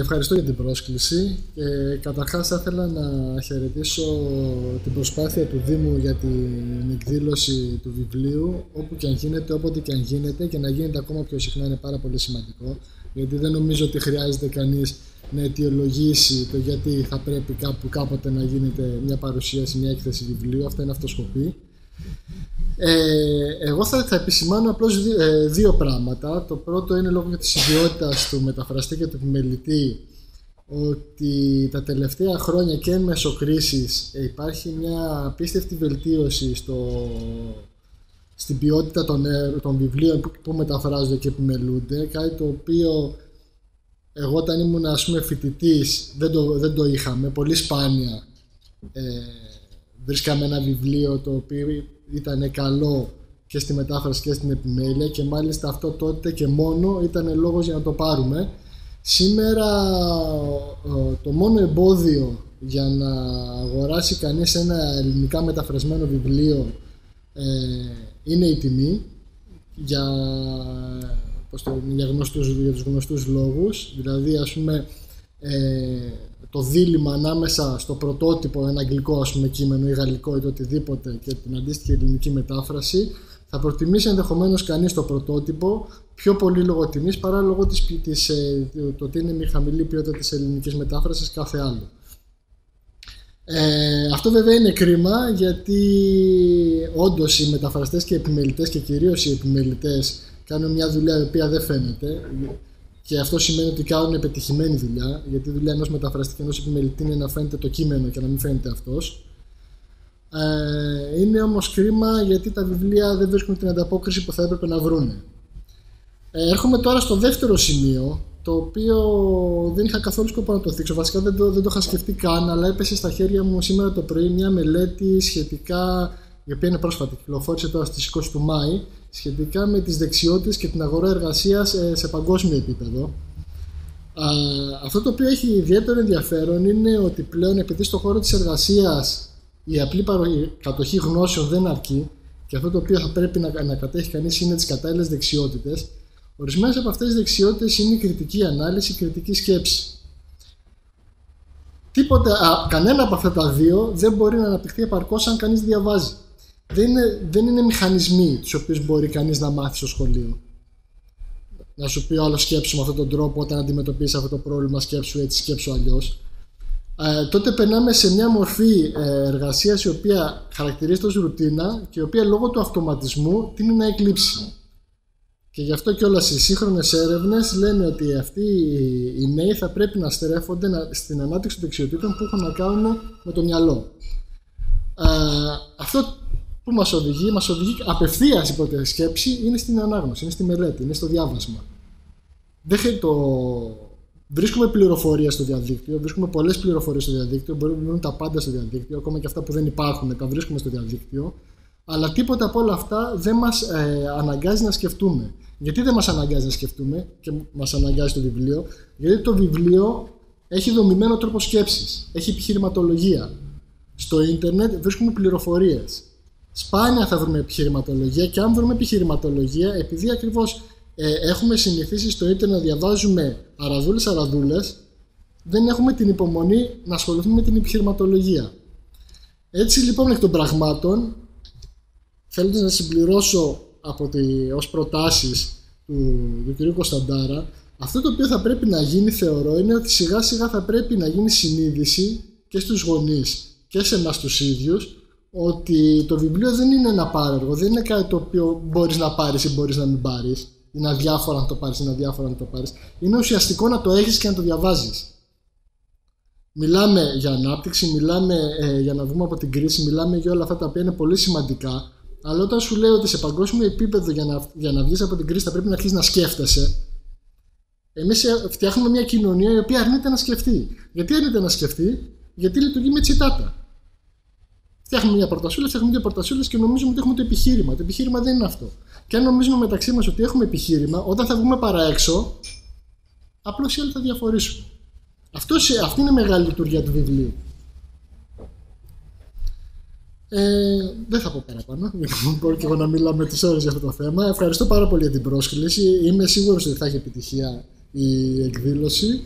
Ευχαριστώ για την πρόσκληση. Ε, καταρχάς θα ήθελα να χαιρετήσω την προσπάθεια του Δήμου για την εκδήλωση του βιβλίου όπου και αν γίνεται, όποτε και αν γίνεται και να γίνεται ακόμα πιο συχνά είναι πάρα πολύ σημαντικό γιατί δεν νομίζω ότι χρειάζεται κανείς να αιτιολογήσει το γιατί θα πρέπει κάπου κάποτε να γίνεται μια παρουσίαση, μια έκθεση βιβλίου. Αυτά είναι αυτοσκοπή. Ε, εγώ θα, θα επισημάνω απλώς δύο, ε, δύο πράγματα. Το πρώτο είναι λόγω της ιδιότητας του μεταφραστή και του επιμελητή ότι τα τελευταία χρόνια και εν μέσω κρίσης υπάρχει μια απίστευτη βελτίωση στο, στην ποιότητα των, ε, των βιβλίων που, που μεταφράζονται και επιμελούνται κάτι το οποίο εγώ όταν ήμουν ας πούμε φοιτητής δεν το, δεν το είχαμε, πολύ σπάνια ε, βρίσκαμε ένα βιβλίο το οποίο ήταν καλό και στη μετάφραση και στην επιμέλεια και μάλιστα αυτό τότε και μόνο ήταν λόγος για να το πάρουμε. Σήμερα το μόνο εμπόδιο για να αγοράσει κανείς ένα ελληνικά μεταφρασμένο βιβλίο ε, είναι η τιμή για, το, για, γνωστούς, για τους γνωστούς λόγους. Δηλαδή ας πούμε ε, το δίλημα ανάμεσα στο πρωτότυπο, ένα αγγλικό ας πούμε, κείμενο ή γαλλικό ή το οτιδήποτε και την αντίστοιχη ελληνική μετάφραση, θα προτιμήσει ενδεχομένως κανείς το πρωτότυπο πιο πολύ λόγω τιμής παρά λόγω της, της, ε, το ότι είναι μια χαμηλή ποιότητα της ελληνικής μετάφρασης κάθε άλλο. Ε, αυτό βέβαια είναι κρίμα γιατί όντως οι μεταφραστές και οι επιμελητές και κυρίως οι επιμελητές κάνουν μια δουλειά η οποία δεν φαίνεται και αυτό σημαίνει ότι κάνουν επιτυχημένη δουλειά, γιατί η δουλειά ενός μεταφραστή και ενός επιμελητή είναι να φαίνεται το κείμενο και να μην φαίνεται αυτός. Ε, είναι όμως κρίμα γιατί τα βιβλία δεν βρίσκουν την ανταπόκριση που θα έπρεπε να βρούνε. Ε, έρχομαι τώρα στο δεύτερο σημείο, το οποίο δεν είχα καθόλου σκοπό να το θίξω. Βασικά δεν το, δεν το είχα σκεφτεί καν, αλλά έπεσε στα χέρια μου σήμερα το πρωί μια μελέτη σχετικά, η οποία είναι πρόσφατη, κυκλοφόρησε τώρα στις 20 του Μάη, σχετικά με τις δεξιότητες και την αγορά εργασίας ε, σε παγκόσμιο επίπεδο. Αυτό το οποίο έχει ιδιαίτερο ενδιαφέρον είναι ότι πλέον επειδή στον χώρο της εργασίας η απλή κατοχή γνώσεων δεν αρκεί και αυτό το οποίο θα πρέπει να, να κατέχει κανείς είναι τις κατάλληλες δεξιότητες, ορισμένες από αυτές τις δεξιότητες είναι η κριτική ανάλυση, η κριτική σκέψη. Τίποτε, α, κανένα από αυτά τα δύο δεν μπορεί να αναπτυχθεί επαρκώς αν κανείς διαβάζει δεν είναι, δεν είναι μηχανισμοί τους οποίους μπορεί κανείς να μάθει στο σχολείο. Να σου πει άλλο σκέψου με αυτόν τον τρόπο όταν αντιμετωπίσεις αυτό το πρόβλημα, σκέψου έτσι, σκέψου αλλιώς. Ε, τότε περνάμε σε μια μορφή ε, εργασίας η οποία χαρακτηρίζεται ως ρουτίνα και η οποία λόγω του αυτοματισμού τίνει να εκλείψει. Και γι' αυτό και όλα οι σύγχρονες έρευνες λένε ότι αυτοί οι νέοι θα πρέπει να στρέφονται στην ανάπτυξη των δεξιοτήτων που έχουν να κάνουν με το μυαλό. Ε, αυτό που μας οδηγεί, μας οδηγεί απευθείας η πρώτη σκέψη είναι στην ανάγνωση, είναι στη μελέτη, είναι στο διάβασμα. Δεν το... Βρίσκουμε πληροφορία στο διαδίκτυο, βρίσκουμε πολλές πληροφορίες στο διαδίκτυο, μπορούμε να βρούμε τα πάντα στο διαδίκτυο, ακόμα και αυτά που δεν υπάρχουν, τα βρίσκουμε στο διαδίκτυο. Αλλά τίποτα από όλα αυτά δεν μας ε, αναγκάζει να σκεφτούμε. Γιατί δεν μας αναγκάζει να σκεφτούμε και μας αναγκάζει το βιβλίο, Γιατί το βιβλίο έχει δομημένο τρόπο σκέψης, έχει επιχειρηματολογία. Στο ίντερνετ βρίσκουμε πληροφορίες. Σπάνια θα βρούμε επιχειρηματολογία και αν βρούμε επιχειρηματολογία, επειδή ακριβώς ε, έχουμε συνηθίσει στο ίντερνετ να διαβάζουμε αραδούλες αραδούλες, δεν έχουμε την υπομονή να ασχοληθούμε με την επιχειρηματολογία. Έτσι λοιπόν εκ των πραγμάτων, θέλοντας να συμπληρώσω από τη, ως προτάσεις του, του κ. Κωνσταντάρα, αυτό το οποίο θα πρέπει να γίνει θεωρώ είναι ότι σιγά σιγά θα πρέπει να γίνει συνείδηση και στους γονείς και σε εμάς τους ίδιους ότι το βιβλίο δεν είναι ένα πάρεργο, δεν είναι κάτι το οποίο μπορείς να πάρεις ή μπορείς να μην πάρεις. Είναι αδιάφορο να το πάρεις, είναι αδιάφορο να το πάρεις. Είναι ουσιαστικό να το έχεις και να το διαβάζεις. Μιλάμε για ανάπτυξη, μιλάμε ε, για να βγούμε από την κρίση, μιλάμε για όλα αυτά τα οποία είναι πολύ σημαντικά. Αλλά όταν σου λέω ότι σε παγκόσμιο επίπεδο για να, για να βγεις από την κρίση θα πρέπει να αρχίσεις να σκέφτεσαι, εμείς ε, φτιάχνουμε μια κοινωνία η οποία αρνείται να σκεφτεί. Γιατί αρνείται να σκεφτεί, Γιατί λειτουργεί με τσιτάτα. Φτιάχνουμε μια πορτασούλα, φτιάχνουμε δύο πορτασούλες και νομίζουμε ότι έχουμε το επιχείρημα. Το επιχείρημα δεν είναι αυτό. Και αν νομίζουμε μεταξύ μας ότι έχουμε επιχείρημα, όταν θα βγούμε παρά έξω, απλώς οι άλλοι θα διαφορήσουν. Αυτό, αυτή είναι η μεγάλη λειτουργία του βιβλίου. Ε, δεν θα πω παραπάνω, μπορεί και εγώ να μιλάμε τις ώρες για αυτό το θέμα. Ευχαριστώ πάρα πολύ για την πρόσκληση. Είμαι σίγουρος ότι θα έχει επιτυχία η εκδήλωση.